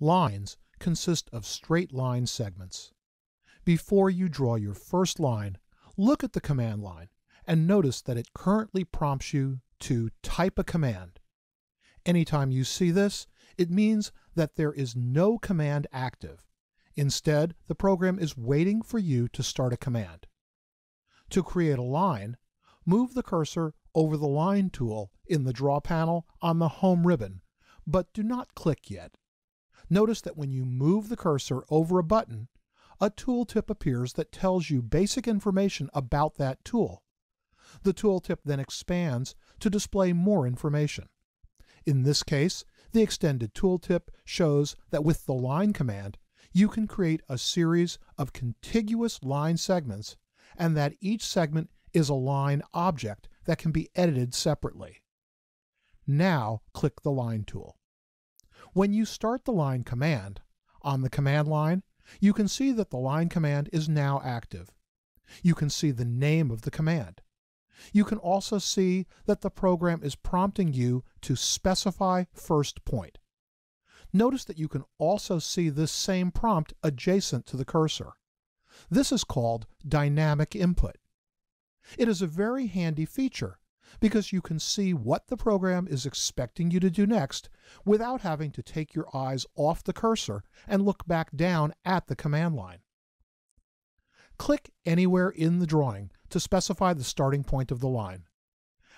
Lines consist of straight line segments. Before you draw your first line, look at the command line and notice that it currently prompts you to type a command. Anytime you see this, it means that there is no command active. Instead, the program is waiting for you to start a command. To create a line, move the cursor over the Line tool in the Draw panel on the Home ribbon, but do not click yet. Notice that when you move the cursor over a button, a tooltip appears that tells you basic information about that tool. The tooltip then expands to display more information. In this case, the extended tooltip shows that with the line command, you can create a series of contiguous line segments and that each segment is a line object that can be edited separately. Now click the Line tool. When you start the line command, on the command line, you can see that the line command is now active. You can see the name of the command. You can also see that the program is prompting you to specify first point. Notice that you can also see this same prompt adjacent to the cursor. This is called dynamic input. It is a very handy feature because you can see what the program is expecting you to do next without having to take your eyes off the cursor and look back down at the command line. Click anywhere in the drawing to specify the starting point of the line.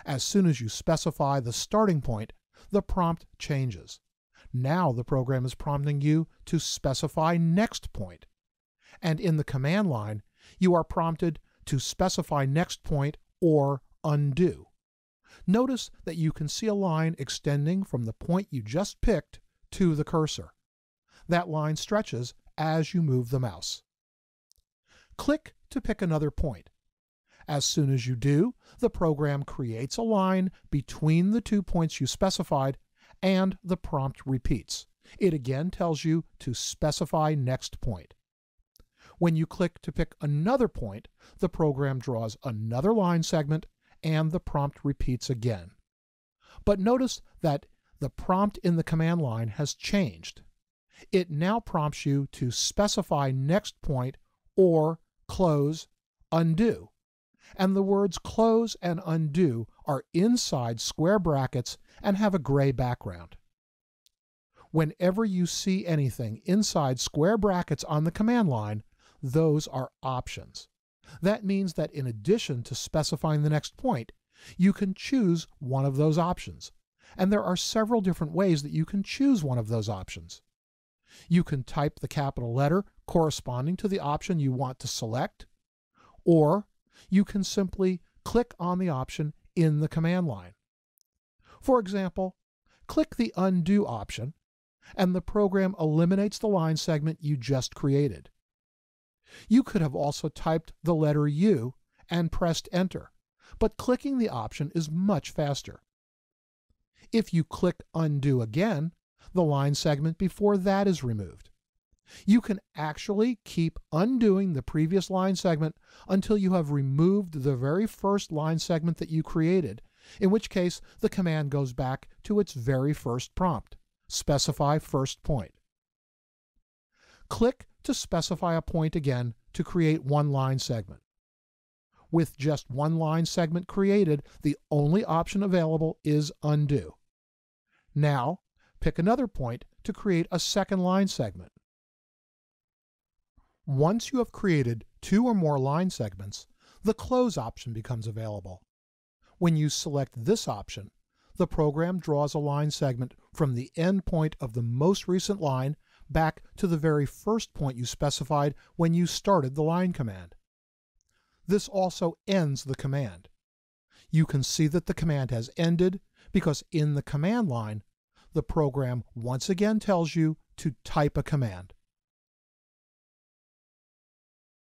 As soon as you specify the starting point, the prompt changes. Now the program is prompting you to specify next point. And in the command line, you are prompted to specify next point or undo. Notice that you can see a line extending from the point you just picked to the cursor. That line stretches as you move the mouse. Click to pick another point. As soon as you do, the program creates a line between the two points you specified and the prompt repeats. It again tells you to specify next point. When you click to pick another point, the program draws another line segment and the prompt repeats again. But notice that the prompt in the command line has changed. It now prompts you to specify next point or close, undo. And the words close and undo are inside square brackets and have a gray background. Whenever you see anything inside square brackets on the command line, those are options. That means that in addition to specifying the next point, you can choose one of those options. And there are several different ways that you can choose one of those options. You can type the capital letter corresponding to the option you want to select, or you can simply click on the option in the command line. For example, click the Undo option, and the program eliminates the line segment you just created. You could have also typed the letter U and pressed Enter, but clicking the option is much faster. If you click Undo again, the line segment before that is removed. You can actually keep undoing the previous line segment until you have removed the very first line segment that you created, in which case the command goes back to its very first prompt, specify first point. Click to specify a point again to create one line segment. With just one line segment created, the only option available is undo. Now, pick another point to create a second line segment. Once you have created two or more line segments, the close option becomes available. When you select this option, the program draws a line segment from the end point of the most recent line back to the very first point you specified when you started the line command. This also ends the command. You can see that the command has ended because in the command line, the program once again tells you to type a command.